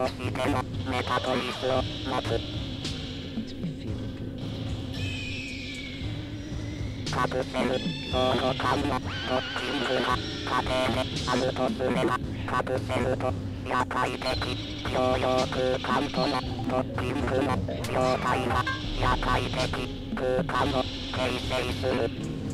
としてのメタポリスを持つカプセル相互間のドッキングが家庭であるとすればカプセルと社会的共用空間とのドッキングの状態が社会的空間を形成する